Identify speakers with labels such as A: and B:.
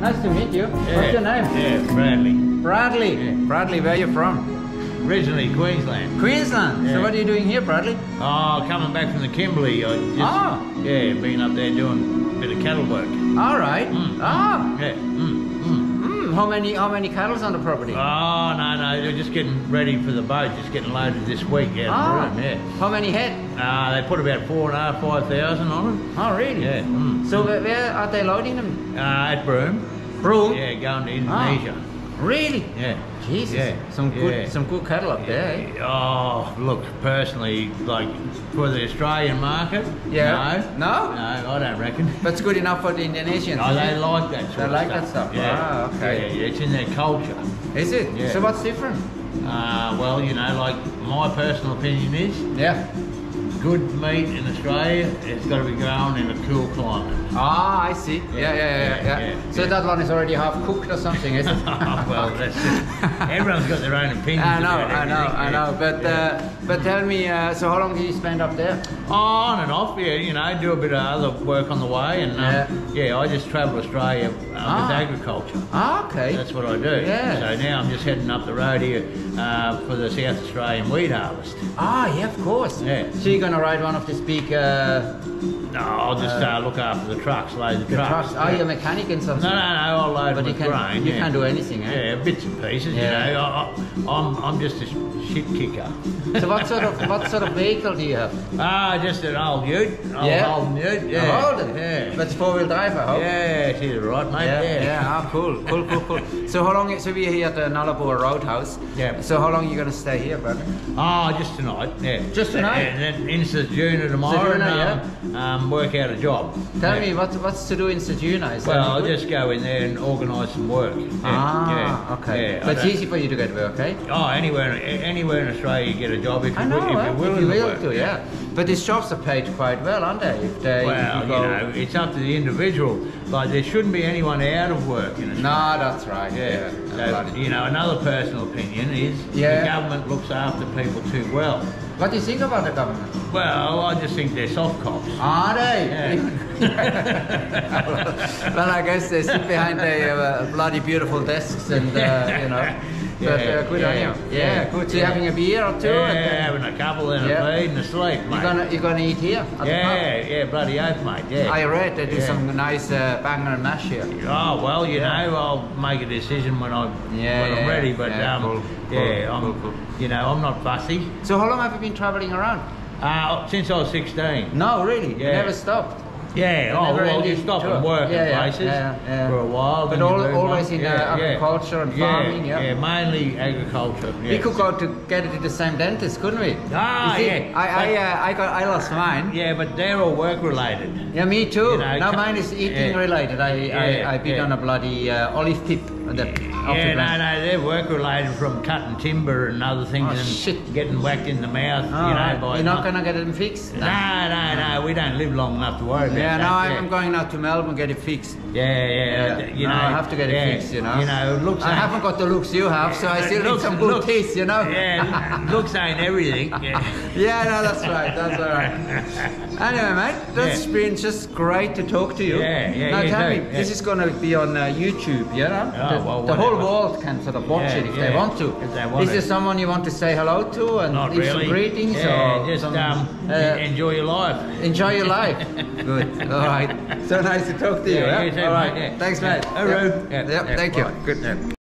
A: Nice to meet you. What's your name?
B: Yeah, Bradley.
A: Bradley.
B: Yeah.
A: Bradley, where are you from?
B: Originally Queensland.
A: Queensland. So what are you doing here, Bradley?
B: Oh, coming back from the Kimberley. I just,
A: Ah.
B: Yeah, been up there doing a bit of cattle work.
A: All right.
B: Mm.
A: Ah.
B: Yeah. Mm,
A: how many how many cattle's on the property?
B: Oh, no, no, they're just getting ready for the boat, just getting loaded this week out
A: ah.
B: room, yeah.
A: How many head?
B: Uh, they put about four and a half, five thousand on them.
A: Oh, really?
B: Yeah. Mm.
A: So where, where are they loading them?
B: Uh, at Broome.
A: Broome?
B: Yeah, going to
A: Ah. Really?
B: Yeah.
A: Jesus.
B: Yeah.
A: Some good
B: Yeah.
A: some good cattle up there. eh?
B: Oh, look, personally, like for the Australian market,
A: Yeah.
B: no,
A: No?
B: no, I don't reckon.
A: But it's good enough for the Indonesians.
B: Oh,
A: is
B: they like that
A: They like
B: stuff.
A: that stuff.
B: Yeah.
A: Ah, okay.
B: Yeah, yeah, it's in their culture.
A: Is it?
B: Yeah.
A: So what's different?
B: Uh, well, you know, like my personal opinion is,
A: Yeah.
B: Good meat in Australia, it's got to be grown in a cool climate.
A: Ah, I see. Yeah, yeah, yeah, yeah.
B: Yeah, yeah,
A: so that one is already half cooked or something, is it?
B: well, that's just, everyone's got their own opinions.
A: I know, I know, I know. But uh, but tell me, uh, so how long did you spend up there?
B: On and off, yeah, you know, do a bit of other work on the way, and um, yeah. I just travel Australia uh,
A: Ah.
B: with agriculture.
A: Ah, okay.
B: That's what I do.
A: Yeah.
B: So now I'm just heading up the road here uh, for the South Australian wheat harvest.
A: Ah, yeah, of course.
B: Yeah.
A: So you're gonna ride one of these big uh,
B: No, I'll just uh, look after the trucks, load the,
A: the
B: trucks.
A: trucks?
B: Yeah.
A: you're a mechanic and something.
B: No, no, no, I'll load
A: But you can
B: grain.
A: you
B: yeah.
A: can do anything, eh?
B: Yeah, bits and pieces.
A: Yeah.
B: You know, I, I, I'm I'm just a shit kicker.
A: So what sort of what sort of vehicle do you have?
B: Ah, just an old ute, old
A: Yeah.
B: Old ute. Yeah,
A: A Holden?
B: Yeah,
A: That's four wheel drive, I hope.
B: yeah, she's right, mate.
A: Yeah,
B: Yeah,
A: yeah, ah, cool, cool, cool, cool. So how long? So we're here at the Nullarbor Roadhouse.
B: Yeah.
A: So how long are you gonna stay here, brother?
B: Oh, just tonight. Yeah,
A: Just tonight?
B: And Juna tomorrow, and um, um, work out a job.
A: Tell
B: Yeah.
A: me what what's to do in Ceduna? Is
B: Well, I'll
A: good?
B: just go in there and organise some work. Yeah,
A: Ah,
B: yeah,
A: okay.
B: Yeah,
A: but it's easy for you to get work, eh?
B: Oh, anywhere, anywhere in Australia, you get a job if, you,
A: know, eh?
B: if you're willing
A: if you
B: to
A: will to, yeah. But these jobs are paid quite well, aren't they? If they,
B: Well, you know, it's up to the individual, but there shouldn't be anyone out of work in Australia.
A: No, that's right.
B: Yeah.
A: Yeah.
B: So, you know, another personal opinion is
A: Yeah.
B: the government looks after people too well.
A: What do you think about the government?
B: Well, I just think they're soft cops.
A: Are they?
B: Yeah.
A: well, I guess they sit behind their uh, bloody beautiful desks and, uh, you know. But
B: Yeah,
A: uh, good
B: yeah,
A: on you. Yeah,
B: yeah,
A: good. So you're
B: yeah.
A: having a beer or two?
B: Yeah,
A: and
B: having a couple and
A: Yeah.
B: a feed and a sleep, mate.
A: You're gonna, you're gonna eat here?
B: Yeah, yeah, bloody oath, mate. Yeah.
A: I read they do
B: Yeah.
A: some nice uh, banger and mash here.
B: Oh well, you
A: Yeah.
B: know, I'll make a decision when I
A: Yeah,
B: when I'm ready. But
A: yeah,
B: um,
A: cool,
B: yeah,
A: cool,
B: I'm,
A: cool,
B: you know, I'm not fussy.
A: So how long have you been traveling around?
B: Uh, since I was 16.
A: No, really? You never stopped?
B: Yeah. Oh well, you stop
A: tour.
B: and work
A: Yeah,
B: in
A: yeah,
B: places
A: yeah,
B: for a while.
A: But
B: then you
A: al- always in, uh, agriculture and farming, yeah?
B: Yeah, mainly agriculture.
A: We could go to together to the same dentist, couldn't we?
B: Ah,
A: see,
B: yeah.
A: I, I, uh, I got, I lost mine.
B: Yeah, but they're all work related.
A: Yeah, me too.
B: You know,
A: now mine is eating related. I, I, I bit on a bloody uh, olive tip. On the, off the
B: Yeah, no, no, they're work related from cutting timber and other things
A: Oh,
B: and
A: shit.
B: getting whacked in the mouth.
A: Oh,
B: you know,
A: right.
B: by
A: You're not gonna get them fixed?
B: No, no, no, we don't live long enough to worry about
A: Yeah,
B: that.
A: now I'm,
B: yeah.
A: I'm going out to Melbourne get it fixed.
B: Yeah, yeah,
A: Yeah,
B: you
A: no,
B: know.
A: I have to get it
B: yeah,
A: fixed, you know.
B: You know, looks
A: I
B: ain't-
A: haven't got the looks you have, so I still need some good
B: looks-
A: teeth, you know.
B: Yeah, looks ain't everything. Yeah.
A: Yeah, no, that's right. That's all right. Anyway, mate, that's
B: Yeah.
A: been just great to talk to you.
B: Yeah, yeah,
A: Now
B: you
A: tell
B: too,
A: me,
B: yeah.
A: this is going to be on uh, YouTube, yeah? The,
B: well,
A: the whole world can sort of watch
B: Yeah,
A: it if they want to.
B: if they want
A: is there someone you want to say hello to and
B: Not
A: leave
B: really.
A: some greetings
B: Yeah,
A: or
B: just
A: some,
B: um,
A: uh,
B: enjoy your life.
A: enjoy your life? Good. All right. So nice to talk to you.
B: Yeah,
A: Yeah.
B: you too,
A: All right.
B: mate, yeah.
A: Thanks,
B: Yeah.
A: mate. Yep.
B: Yeah,
A: Yep,
B: yeah,
A: Thank you. Good.